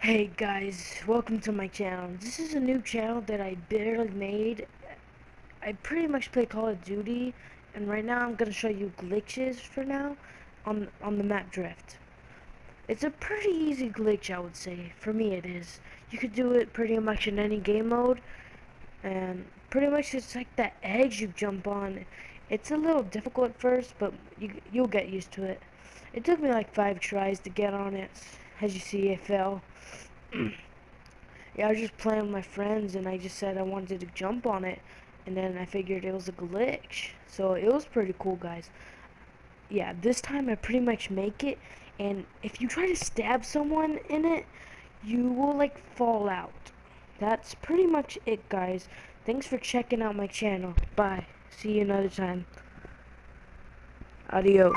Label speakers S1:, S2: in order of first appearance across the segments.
S1: Hey guys, welcome to my channel. This is a new channel that I barely made. I pretty much play Call of Duty, and right now I'm gonna show you glitches for now on on the map drift. It's a pretty easy glitch, I would say. For me, it is. You could do it pretty much in any game mode, and pretty much it's like that edge you jump on. It's a little difficult at first, but you you'll get used to it. It took me like five tries to get on it. As you see, I fell. Yeah, I was just playing with my friends, and I just said I wanted to jump on it, and then I figured it was a glitch. So it was pretty cool, guys. Yeah, this time I pretty much make it, and if you try to stab someone in it, you will like fall out. That's pretty much it, guys. Thanks for checking out my channel. Bye. See you another time. Adios.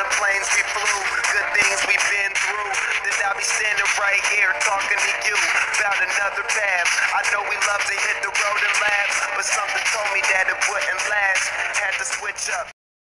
S2: the planes we flew, good things we've been through. That I'll be standing right here talking to you about another path. I know we love to hit the road and laugh, but something told me that it wouldn't last. Had to switch up.